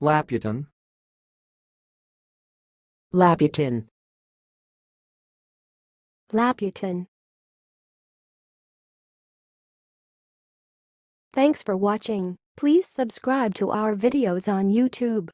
Laputin. Laputin. Laputin. Thanks for watching. Please subscribe to our videos on YouTube.